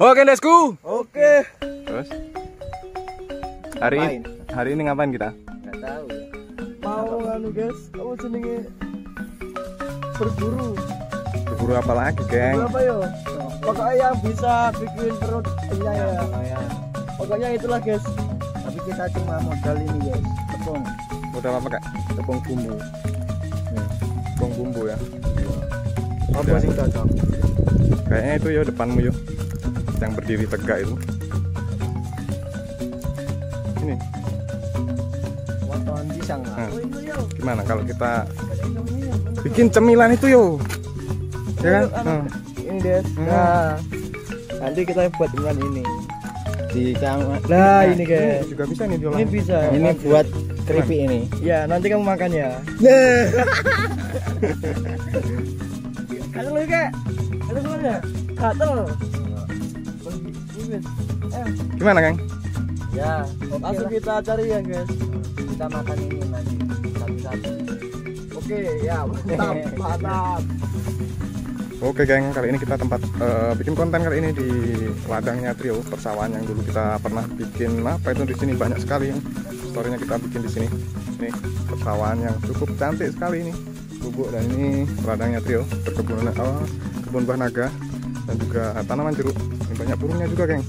Oke, let's go. Oke. Terus hari Ngapain? hari ini ngapain kita? Enggak tahu ya. Mau anu guys, apa jenenge? Berburu. Berburu apa lagi, geng? Berapa yo? Pokoknya yang bisa bikin perut kenyang ya. Pokoknya itulah guys. Tapi kita cuma modal ini guys. Tepung, Udah apa kak? tepung bumbu. Tepung bumbu ya. Apa sih cocok? Kayaknya itu ya depanmu yuk. Yang berdiri tegak itu. Ini. Hmm. Oh, gimana kalau kita bikin cemilan itu yo? Ya kan? Hmm. Ini guys. Hmm. Nah, nanti kita buat dengan ini. Di Nah, ini guys. juga bisa nih diolah. Ini bisa. Ini buat keripik ini. Ya, nanti kamu makan ya. Halo lu. Halo semuanya. Gatel. Eh, Gimana, Kang? Ya, langsung kita cari ya guys. kita makan ini nanti satu-satu. Oke, ya mantap, mantap. Oke geng, kali ini kita tempat eh, bikin konten kali ini di ladangnya Trio persawahan yang dulu kita pernah bikin apa itu di sini banyak sekali yang storynya kita bikin di sini. Ini persawahan yang cukup cantik sekali ini, bubuk dan ini ladangnya Trio perkebunan oh, kebun buah naga dan juga tanaman jeruk. Banyak burungnya juga geng.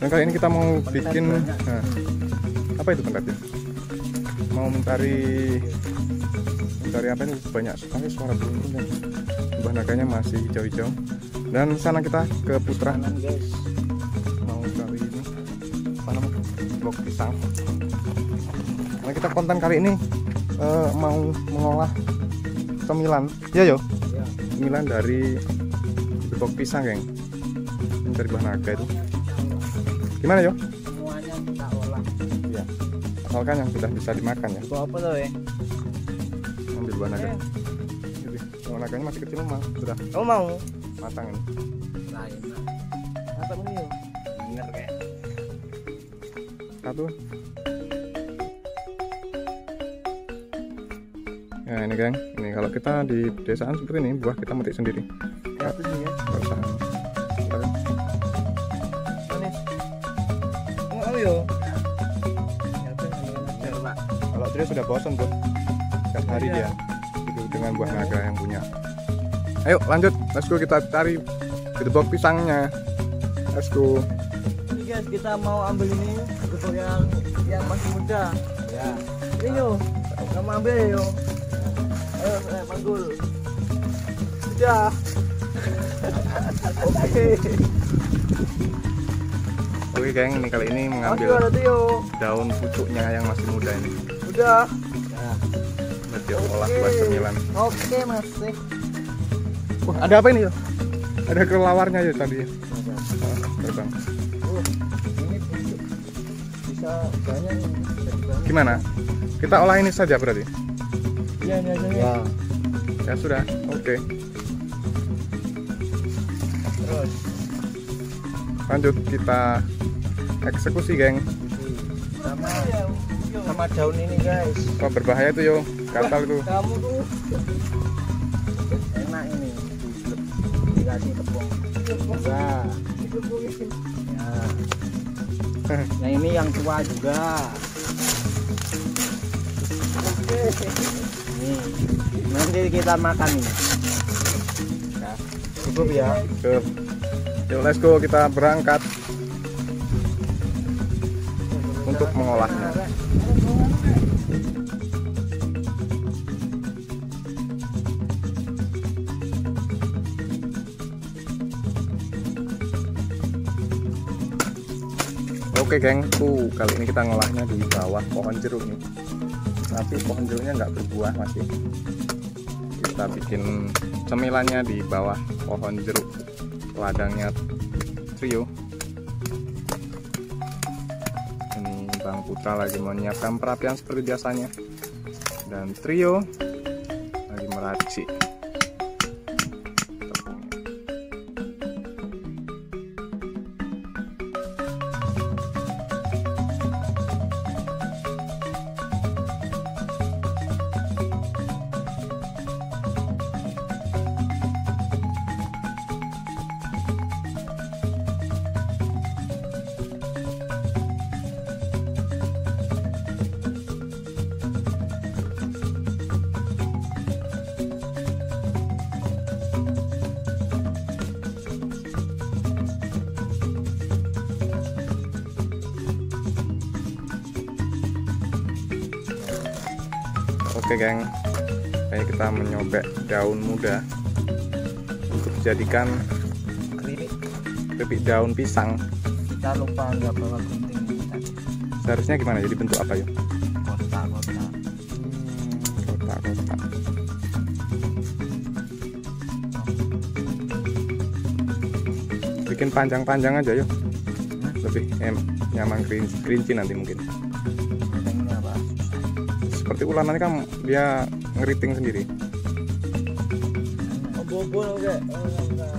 Dan kali ini kita mau bikin nah, apa itu pendatnya? Mau mencari mencari apa ini? Banyak sekali suara burung dan naganya masih hijau-hijau. Dan sana kita ke Putra. Kanan guys. mau cari ini. Apa namanya blok pisang. Karena kita konten kali ini eh, mau mengolah cemilan. Ya yo. Ya. cemilan dari blok pisang geng mencari buah naga itu gimana yo Semuanya kita olah. asalkan yang sudah bisa dimakan ya Bawa apa tuh ya? ambil buah naga Jadi, buah naganya masih kecil mah sudah Kamu mau? matang ini Lain. Mantap ini. Bener kayak. satu ya ini geng ini kalau kita di desaan seperti ini buah kita metik sendiri ya. Pak? kalau dia sudah bosan bos setiap hari Iya. dia hidup dengan buah naga yang punya ayo lanjut let's go kita cari gedebok pisangnya let's go Ini guys, kita mau ambil ini untuk yang yang masih muda. Ya. Ini yuk. Kamu ambil yuk. Ayo, eh, panggul. Sudah. Oke. Oke geng ini kali ini mengambil daun pucuknya yang masih muda ini Udah. Ya. buat dia olah Oke. buat cemilan Oke, masih. Wah, ada apa ini yo ada kelelawarnya ya tadi ya Oh, terbang. Uh, ini busuk. Bisa banyak gimana kita olah ini saja berarti Iya, ini aja ya. Ya. ya sudah oke Terus. Lanjut kita eksekusi geng Sama sama daun ini guys. wah berbahaya itu yo gatal Kamu tuh Enak ini. Dikasih tepung. Ya. Ya. Nah ini yang tua juga. Nih. Nanti kita makan ini. Ya. Cukup ya. Ke yuk let's go kita berangkat untuk mengolahnya Oke geng, tuh kali ini kita ngolahnya di bawah pohon jeruk nih. Tapi pohon jeruknya nggak berbuah masih. Kita bikin cemilannya di bawah pohon jeruk ladangnya trio. Ini Bang Putra lagi menyiapkan perapian seperti biasanya. Dan trio lagi meracik. Oke geng, kayak kita menyobek daun muda untuk dijadikan keripik keripik daun pisang. kita lupa nggak bawa gunting kita Seharusnya gimana? Jadi bentuk apa ya? kotak-kotak Kotak-kotak. Bikin panjang-panjang aja yuk. Lebih em, nyaman kerinci nanti mungkin. Seperti ulanannya kan dia ngeriting sendiri. Bobo enggak? Oh, enggak.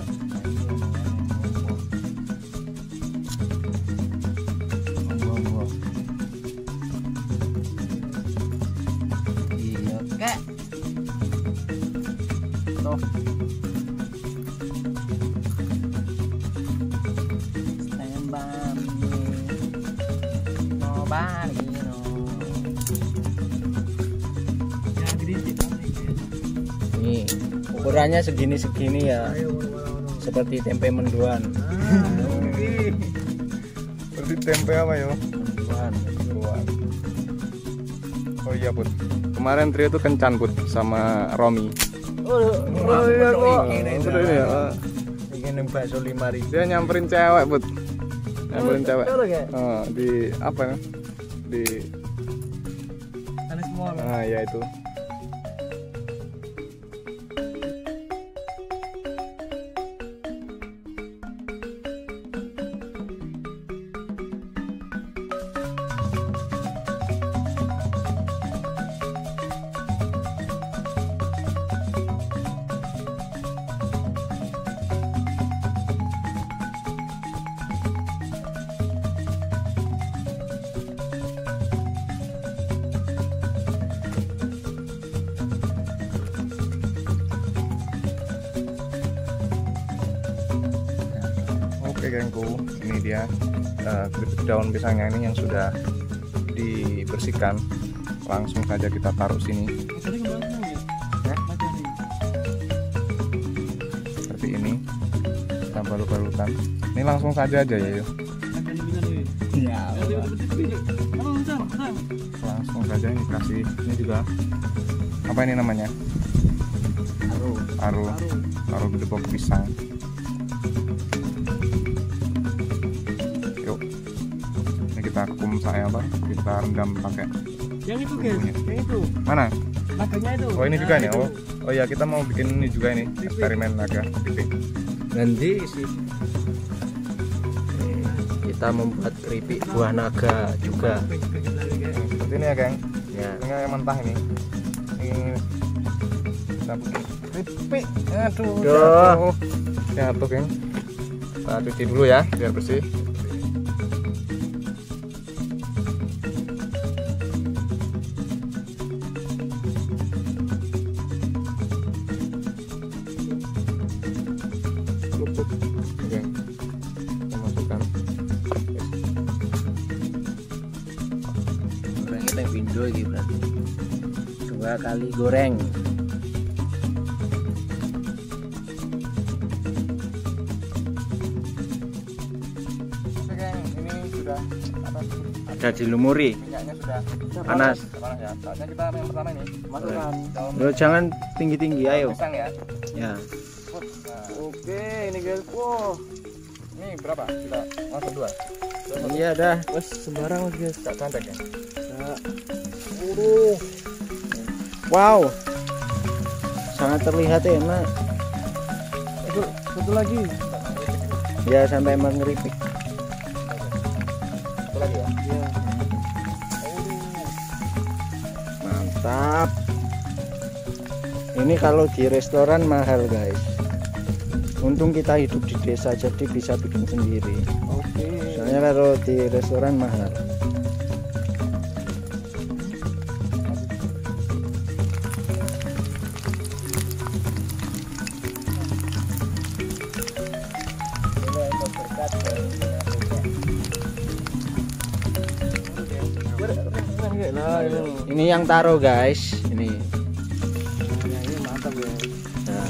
Nih, ukurannya segini-segini ya. Seperti tempe menduan. Seperti tempe apa ya? Menduan. Oh iya Put. Kemarin trio itu kencan Put sama Romi. Oh, oh iya kok. Ini ya. Ini bakso lima ribu. Dia nyamperin cewek Put. Nyamperin cewek. Kalau kayak Oh, di apa ya? Di Anis Mall. ah ya itu. Oke gengku, ini dia eh, keripik daun pisangnya ini yang sudah dibersihkan. Langsung saja kita taruh sini seperti ini. Kita balut-balutan. Ini langsung saja aja ya, yuk. Ya. Langsung saja ini kasih ini juga apa ini namanya? Aduh. Aru, aru gedebok pisang. Saya apa? Kita rendam pakai Yang itu guys, yang itu. Mana? Naganya itu. Oh ini juga Nah, nih. itu. Oh, oh ya kita mau bikin ini juga ini eksperimen naga keripik. Nanti sih kita membuat keripik buah naga juga. Seperti ini ya, Geng. Ya. Ini yang mentah ini. Ini kita bikin keripik. Aduh, Duh. jatuh. Jatuh, Geng. Kita cuci dulu ya, biar bersih. Dua kali goreng. Sudah? Ada dilumuri. minyaknya sudah Panas. panas ya saatnya kita yang pertama ini masukkan daun jangan tinggi-tinggi ayo. pisang ya Ya. Nah, Oke, ini guys. Wow. ini berapa kita masuk dua Iya dah. Wes sembarang guys. tak contek ya Nah, Uh. Wow. Sangat terlihat enak. itu satu lagi. Ya sampai emang ngeripik. satu lagi ya Ya. Mantap. Ini kalau di restoran mahal guys. Untung kita hidup di desa jadi bisa bikin sendiri. Oke. Soalnya kalau di restoran mahal. Ini. Yang taruh guys. Ini. Ini mantap ya. Nah,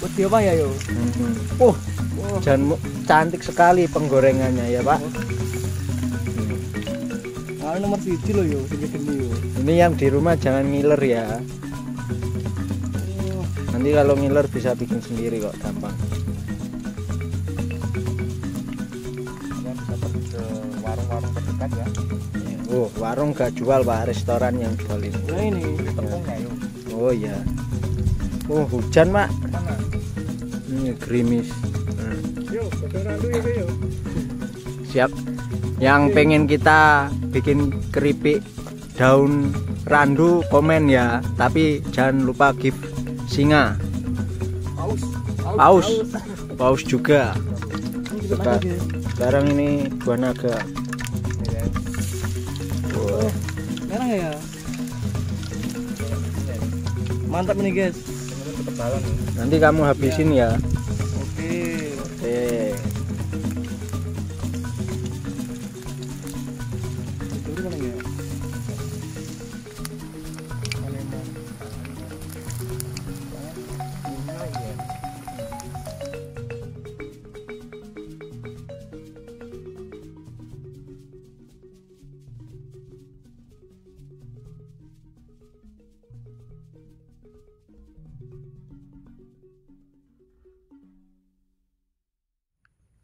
Oh. ini apa ya yo? Mhm. Uh, Oh. dan mu- cantik sekali penggorengannya ya pak. Soalnya nomor siji loh yo, yo. Ini yang di rumah jangan ngiler ya. Nanti kalau ngiler bisa bikin sendiri kok gampang. Oh, warung gak jual pak, restoran yang jual ini. Nah ini. Yuk. Oh iya. Oh hujan mak. Mana? Ini gerimis. Ya yo. siap. Yang pengen kita bikin keripik daun randu komen ya. Tapi jangan lupa give singa, Paus. paus, paus juga. Kita- naga, guys. Sekarang ini buah naga. Mantap ini guys. Nih. Nanti kamu habisin ya. Oke. Oke.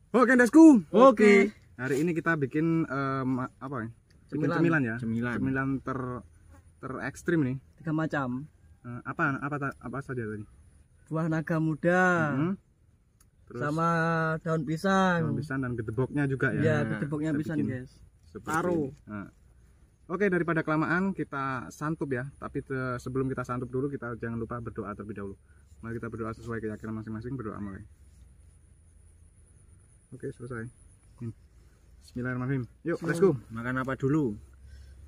Oke, Desku. Oke. Hari ini kita bikin em, apa ya? Bikin Cemilan. cemilan ya. Cemilan. Cemilan ter ter ekstrim nih. Tiga macam. Eh, apa apa apa saja tadi? Buah naga muda. Hmm. Terus Sama daun pisang. daun pisang dan gedeboknya juga ya. Ya, gedeboknya Kita pisang guys. Seperti Taruh. Nah. Oke, daripada kelamaan kita santup ya. Tapi te- sebelum kita santup dulu kita jangan lupa berdoa terlebih dahulu. Mari kita berdoa sesuai keyakinan masing-masing. Berdoa mulai. Oke, selesai. Hmm. Bismillahirrahmanirrahim. Yuk, let's go. Makan apa dulu?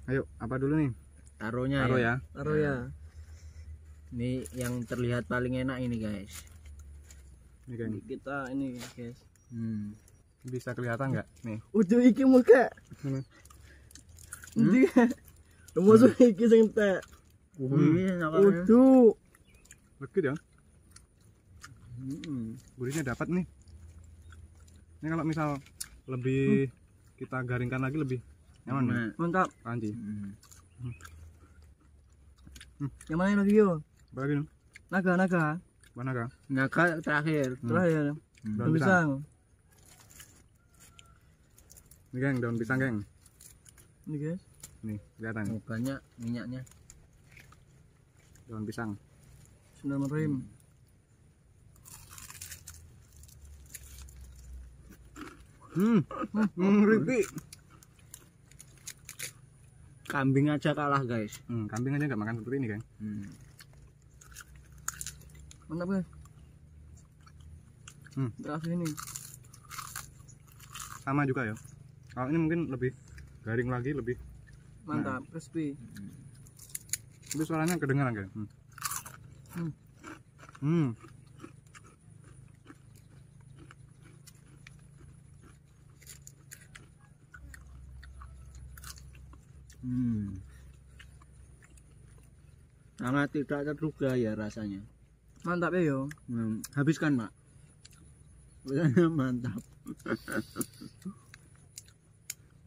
Ayo, apa dulu nih? Taruhnya Taruh ya. ya. Taruh ya. Ini yang terlihat paling enak ini guys. Ini geng. Kita ini guys. Hmm. Bisa kelihatan nggak? Nih. Udah iki muka. Mana? Ini Rumus iki sing entek. Ini enak kan? Udah. Legit ya. Hmm. Gurihnya dapat nih. Ini kalau misal lebih kita garingkan lagi lebih nyaman nih. Nah. Mantap. Crunchy. Hmm. Yang mana lagi yo? Apa lagi nih? Naga naga. Mana kah? Naga terakhir. Terakhir. Hmm. Daun pisang. Ini geng, daun pisang geng. Ini guys. Nih, kelihatan Oh, banyak minyaknya. daun pisang. Bismillahirrahmanirrahim. Hmm, hmm, Ricky. Kambing aja kalah guys. Hmm, kambing aja nggak makan seperti ini geng. Hmm. Mantap guys. Hmm. Terakhir ini. Sama juga ya. Kalau ini mungkin lebih garing lagi, lebih. Mantap, crispy. Itu suaranya kedengaran geng. Hmm. Hmm. Hmm. Hmm. Sangat tidak terduga ya rasanya. Mantap ya yo. Hmm. Habiskan pak. Rasanya mantap.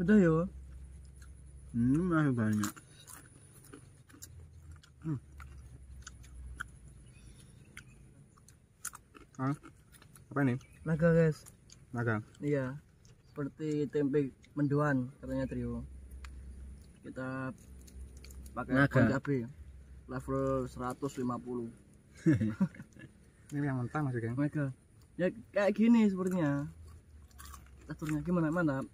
Udah yo. Hmm, masih banyak. Apa ini? Naga guys. Naga. Iya. Seperti tempe mendoan katanya trio. Kita pakai Naga. cabe level 150 Ini yang mentah masih geng. mega ya kayak gini sepertinya teksturnya gimana mantap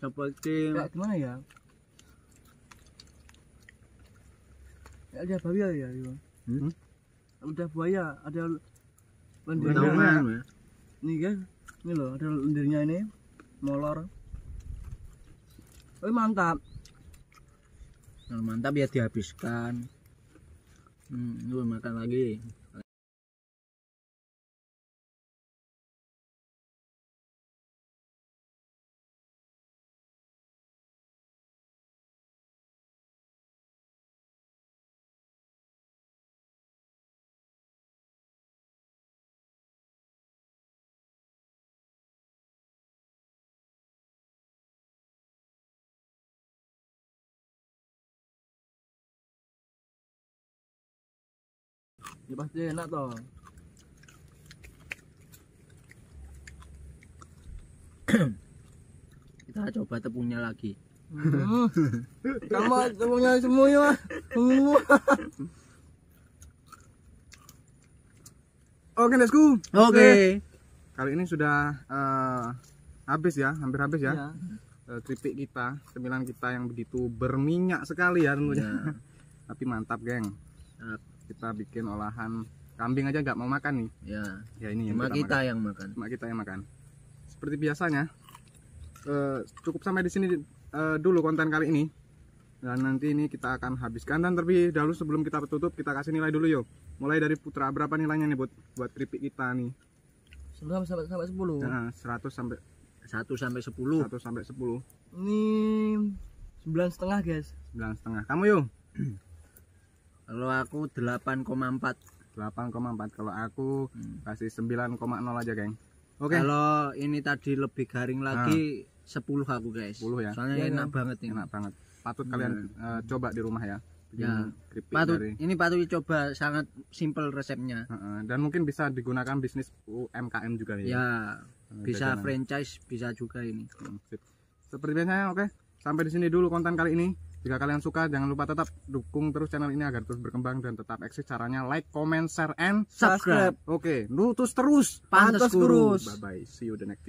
Seperti kayak gimana ya kayak ada buaya ya yo. Hmm? udah buaya ada lendirnya ya. nih guys ini loh ada lendirnya ini molor Tapi mantap Kalau mantap ya dihabiskan. Hmm, makan lagi. Ya pasti enak toh. Kita coba tepungnya lagi. Hmm. Kamu semuanya semuanya. Semua. Oke, let's go. Oke. Kali ini sudah eh, habis ya, hampir habis ya. Ya. Eh, keripik kita, cemilan kita yang begitu berminyak sekali ya tentunya. Ya. Tapi mantap, geng. Kita bikin olahan kambing aja nggak mau makan nih. Ya. Ya ini yang Cuma kita kita makan. yang makan. Cuma kita yang makan. Seperti biasanya, eh, cukup sampai di sini eh, dulu konten kali ini. Dan nanti ini kita akan habiskan dan terlebih dahulu sebelum kita tutup kita kasih nilai dulu yuk. Mulai dari Putra berapa nilainya nih buat buat keripik kita nih? Sampai sampai sampai sepuluh. Nah, 100 sampai 1 sampai 10. 1 sampai 10. Ini sembilan setengah guys. 9 setengah. Kamu yuk? Kalau aku 8,4. 8,4 kalau aku Hmm. kasih 9,0 aja geng oke Kalau ini tadi lebih garing lagi 10 aku guys. 10 ya? Soalnya Iya, enak iya. banget ini. enak banget patut kalian eh, coba di rumah ya bikin Ya. Patut dari ini patut dicoba sangat simple resepnya. Dan mungkin bisa digunakan bisnis UMKM juga nih Ya, Eh, bisa jajanan. franchise bisa juga ini. Hmm, sip. seperti biasanya oke sampai di sini dulu konten kali ini jika kalian suka jangan lupa tetap dukung terus channel ini agar terus berkembang dan tetap eksis caranya. Like comment share and Subscribe. oke nutus terus. Pantes Pantes kurus. bye bye see you the next